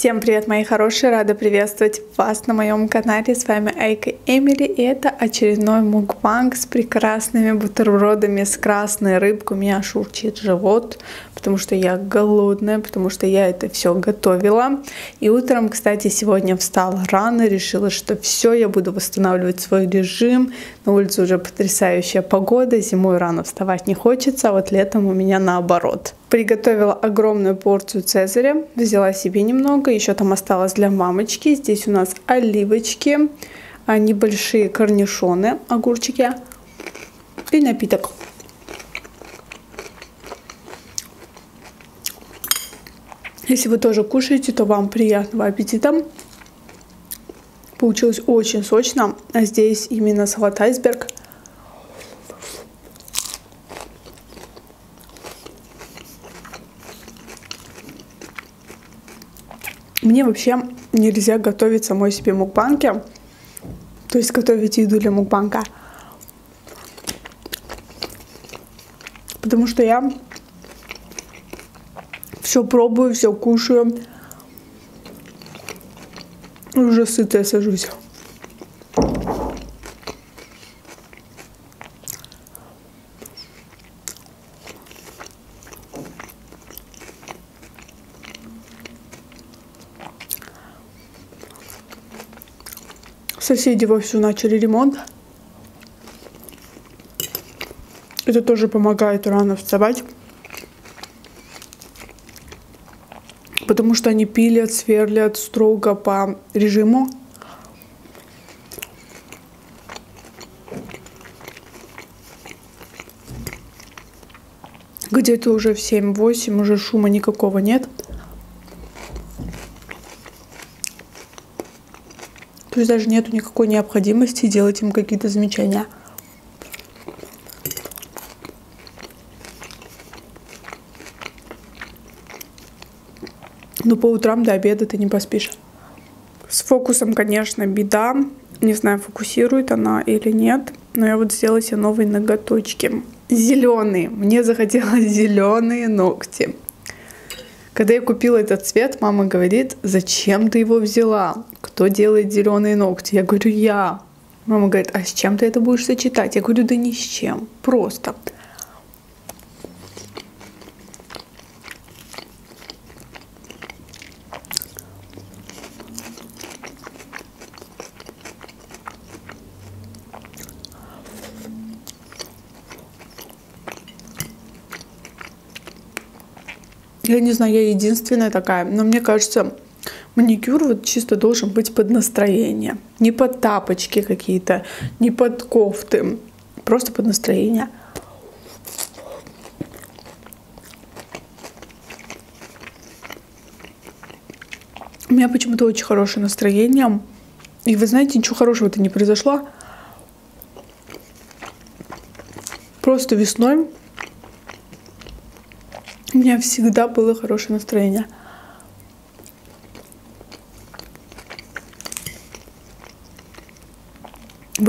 Всем привет, мои хорошие! Рада приветствовать вас на моем канале. С вами Айка Эмили, и это очередной мукбанг с прекрасными бутербродами с красной рыбкой. У меня шурчит живот, потому что я голодная, потому что я это все готовила. И утром, кстати, сегодня встала рано, решила, что все, я буду восстанавливать свой режим. На улице уже потрясающая погода, зимой рано вставать не хочется, а вот летом у меня наоборот. Приготовила огромную порцию цезаря, взяла себе немного, еще там осталось для мамочки. Здесь у нас оливочки, а, небольшие корнишоны, огурчики и напиток. Если вы тоже кушаете, то вам приятного аппетита. Получилось очень сочно. А здесь именно салат айсберг – Мне вообще нельзя готовить самой себе мукбанки. То есть готовить еду для мукбанка. Потому что я все пробую, все кушаю. Уже сытая сажусь. Соседи вовсю начали ремонт. Это тоже помогает рано вставать. Потому что они пилят, сверлят строго по режиму. Где-то уже в 7-8, уже шума никакого нет. Есть даже нету никакой необходимости делать им какие-то замечания. Но по утрам до обеда ты не поспишь. С фокусом, конечно, беда. Не знаю, фокусирует она или нет. Но я вот сделала себе новые ноготочки. Зеленые. Мне захотелось зеленые ногти. Когда я купила этот цвет, мама говорит, зачем ты его взяла? Кто делает зеленые ногти? Я говорю, я. Мама говорит, а с чем ты это будешь сочетать? Я говорю, да ни с чем, просто. Я не знаю, я единственная такая, но мне кажется, маникюр вот чисто должен быть под настроение. Не под тапочки какие-то, не под кофты, просто под настроение. У меня почему-то очень хорошее настроение. И вы знаете, ничего хорошего-то не произошло. Просто весной у меня всегда было хорошее настроение.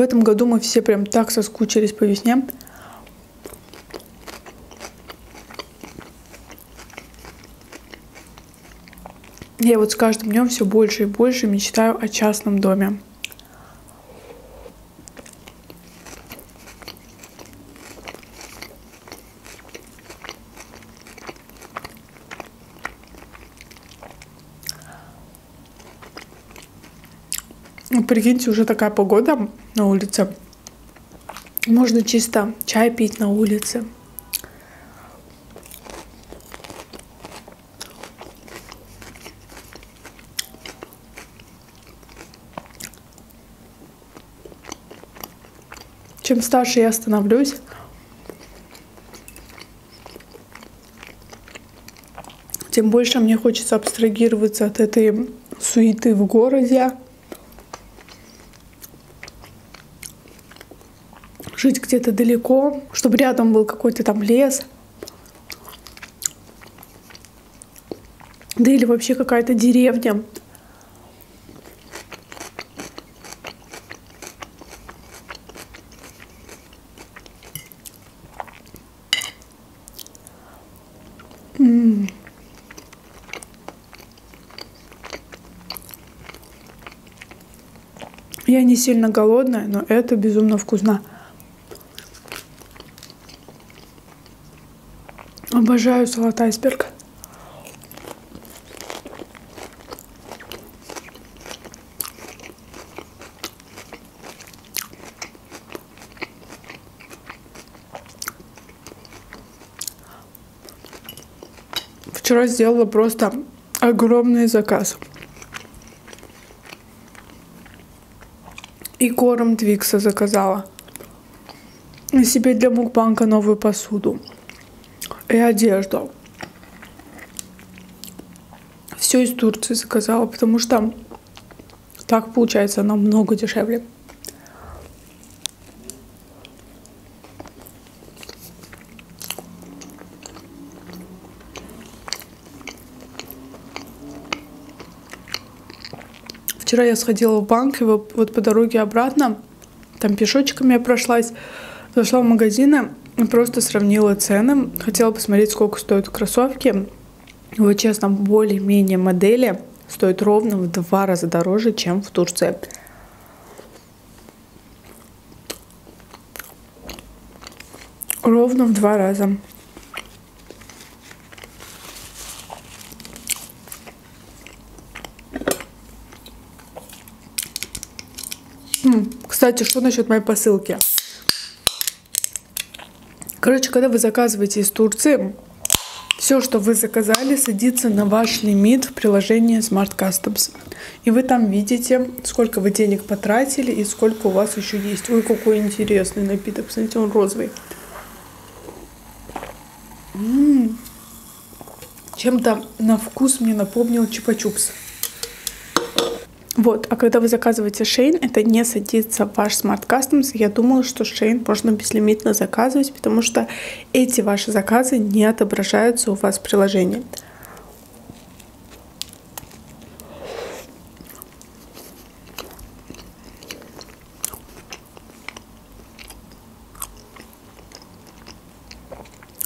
В этом году мы все прям так соскучились по весне. Я вот с каждым днем все больше и больше мечтаю о частном доме. Прикиньте, уже такая погода на улице. Можно чисто чай пить на улице. Чем старше я становлюсь, тем больше мне хочется абстрагироваться от этой суеты в городе, жить где-то далеко, чтобы рядом был какой-то там лес. Да или вообще какая-то деревня. Я не сильно голодная, но это безумно вкусно. Обожаю салат айсберг. Вчера сделала просто огромный заказ. И корм Твикса заказала. И себе для мукбанка новую посуду. И одежду. Все из Турции заказала, потому что так получается намного дешевле. Вчера я сходила в банк, и вот, по дороге обратно, там пешочком я прошлась, зашла в магазины просто сравнила цены. Хотела посмотреть, сколько стоят кроссовки. Вот честно, более-менее модели стоят ровно в два раза дороже, чем в Турции. Ровно в два раза. Кстати, что насчет моей посылки? Короче, когда вы заказываете из Турции, все, что вы заказали, садится на ваш лимит в приложении Smart Customs. И вы там видите, сколько вы денег потратили и сколько у вас еще есть. Ой, какой интересный напиток. Посмотрите, он розовый. Чем-то на вкус мне напомнил чупа-чупс. Вот, а когда вы заказываете Шейн, это не садится в ваш Smart Customs. Я думала, что Шейн можно безлимитно заказывать, потому что эти ваши заказы не отображаются у вас в приложении.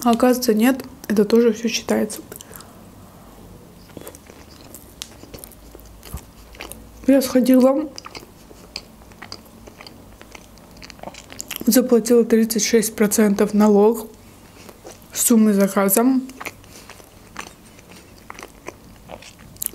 А оказывается, нет, это тоже все считается. Я сходила, заплатила 36% налог суммы заказа.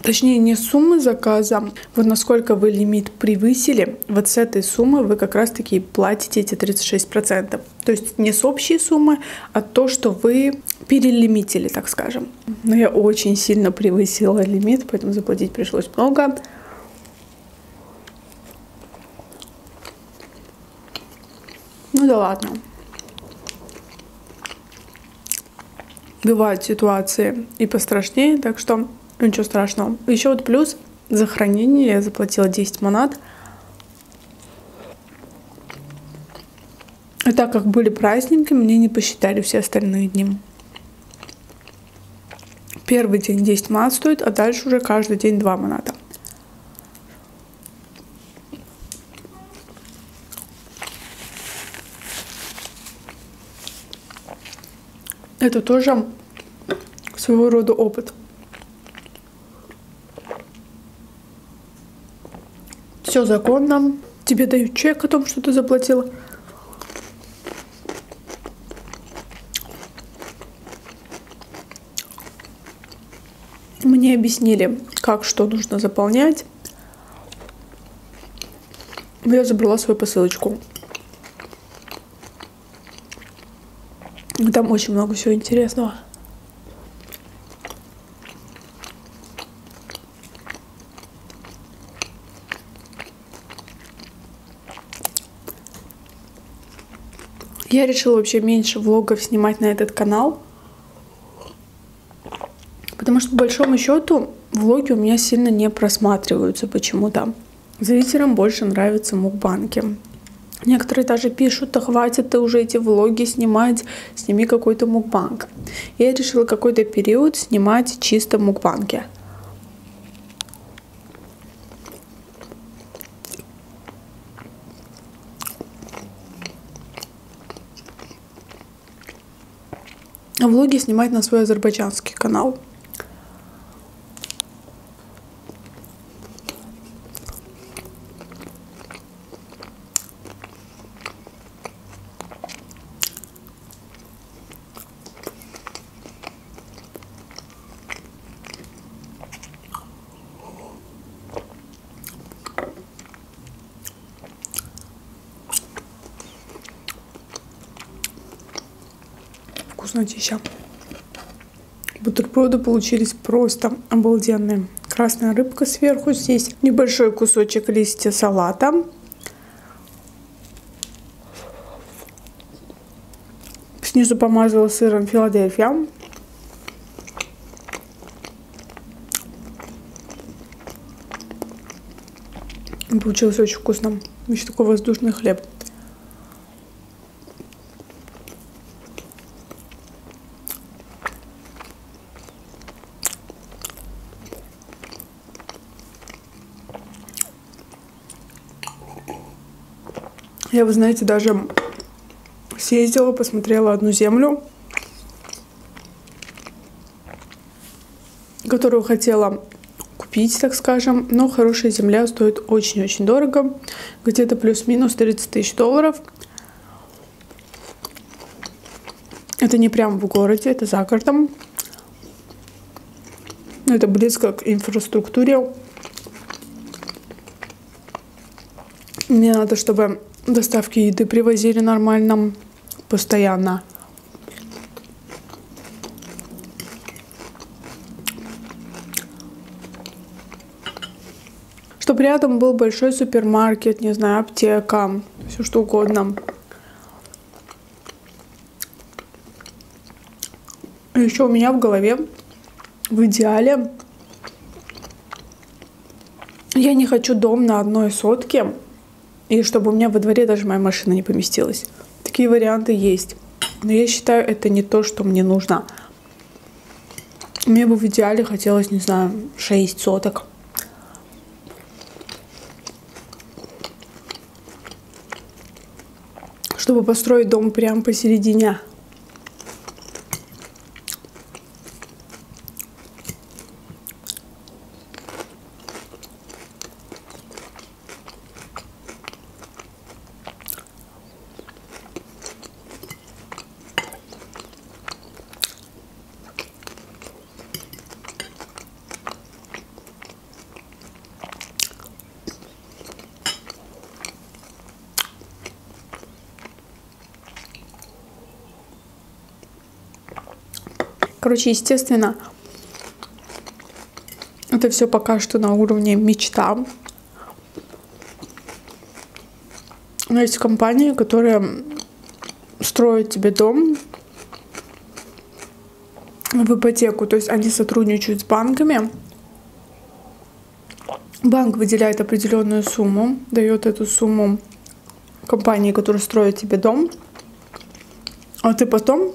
Точнее, не суммы заказа, вот насколько вы лимит превысили, вот с этой суммы вы как раз-таки платите эти 36%. То есть не с общей суммы, а то, что вы перелимитили, так скажем. Но я очень сильно превысила лимит, поэтому заплатить пришлось много. Ну да ладно. Бывают ситуации и пострашнее, так что ничего страшного. Еще вот плюс за хранение я заплатила 10 монат. И так как были праздники, мне не посчитали все остальные дни. Первый день 10 монат стоит, а дальше уже каждый день 2 моната. Это тоже своего рода опыт. Все законно. Тебе дают чек о том, что ты заплатила. Мне объяснили, как что нужно заполнять. Я забрала свою посылочку. Там очень много всего интересного. Я решила вообще меньше влогов снимать на этот канал. Потому что, по большому счету, влоги у меня сильно не просматриваются почему-то. Зрителям больше нравятся мукбанки. Некоторые даже пишут, да хватит ты уже эти влоги снимать, сними какой-то мукбанк. Я решила какой-то период снимать чисто мукбанки. влоги снимать на свой азербайджанский канал. Вкуснотища. Бутерброды получились просто обалденные. Красная рыбка сверху здесь. Небольшой кусочек листья салата. Снизу помазала сыром Филадельфия. Получилось очень вкусно. Еще такой воздушный хлеб. Я, вы знаете, даже съездила, посмотрела одну землю, которую хотела купить, так скажем. Но хорошая земля стоит очень-очень дорого. Где-то плюс-минус 30 тысяч долларов. Это не прямо в городе, это за городом. Но это близко к инфраструктуре. Мне надо, чтобы доставки еды привозили нормально, постоянно. Чтобы рядом был большой супермаркет, не знаю, аптека, все что угодно. Еще у меня в голове в идеале я не хочу дом на одной сотке, и чтобы у меня во дворе даже моя машина не поместилась. Такие варианты есть. Но я считаю, это не то, что мне нужно. Мне бы в идеале хотелось, не знаю, 6 соток. чтобы построить дом прямо посередине. Короче, естественно, это все пока что на уровне мечта. Но есть компании, которые строят тебе дом в ипотеку. То есть они сотрудничают с банками. Банк выделяет определенную сумму, дает эту сумму компании, которая строит тебе дом. А ты потом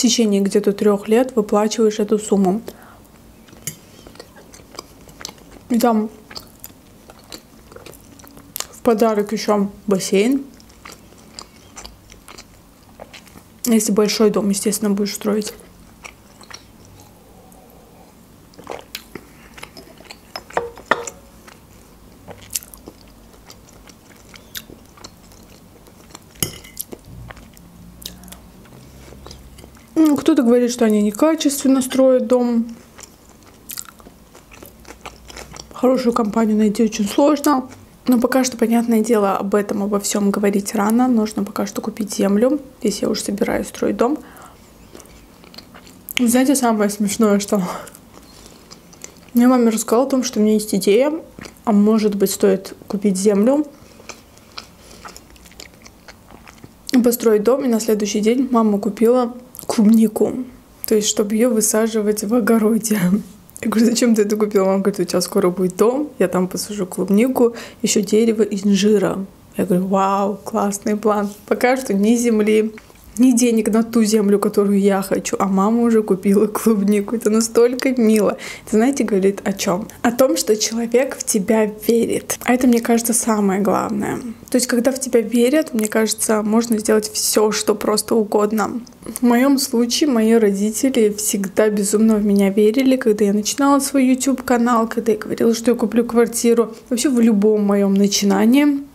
течение где-то трех лет выплачиваешь эту сумму. И там в подарок еще бассейн. Если большой дом, естественно, будешь строить. Кто-то говорит, что они некачественно строят дом. Хорошую компанию найти очень сложно. Но пока что, понятное дело, об этом, обо всем говорить рано. Нужно пока что купить землю, если я уже собираюсь строить дом. Знаете, самое смешное, что мне мама рассказала о том, что у меня есть идея, а может быть стоит купить землю, построить дом, и на следующий день мама купила клубнику. То есть, чтобы ее высаживать в огороде. Я говорю, зачем ты это купила? Мама говорит, у тебя скоро будет дом, я там посажу клубнику, еще дерево инжира. Я говорю, вау, классный план. Пока что ни земли, ни денег на ту землю, которую я хочу, а мама уже купила клубнику. Это настолько мило. Это, знаете, говорит о чем? О том, что человек в тебя верит. А это, мне кажется, самое главное. То есть, когда в тебя верят, мне кажется, можно сделать все, что просто угодно. В моем случае мои родители всегда безумно в меня верили, когда я начинала свой YouTube канал, когда я говорила, что я куплю квартиру. Вообще в любом моем начинании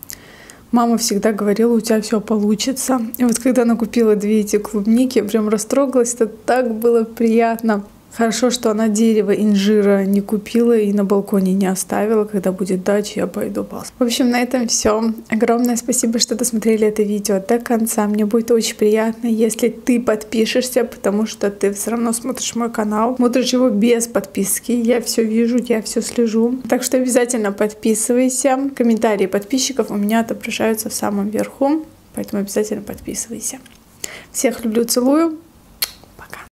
мама всегда говорила, у тебя все получится. И вот когда она купила две эти клубники, прям растрогалась, это так было приятно. Хорошо, что она дерево инжира не купила и на балконе не оставила. Когда будет дача, я пойду пас. В общем, на этом все. Огромное спасибо, что досмотрели это видео до конца. Мне будет очень приятно, если ты подпишешься, потому что ты все равно смотришь мой канал. Смотришь его без подписки. Я все вижу, я все слежу. Так что обязательно подписывайся. Комментарии подписчиков у меня отображаются в самом верху. Поэтому обязательно подписывайся. Всех люблю, целую.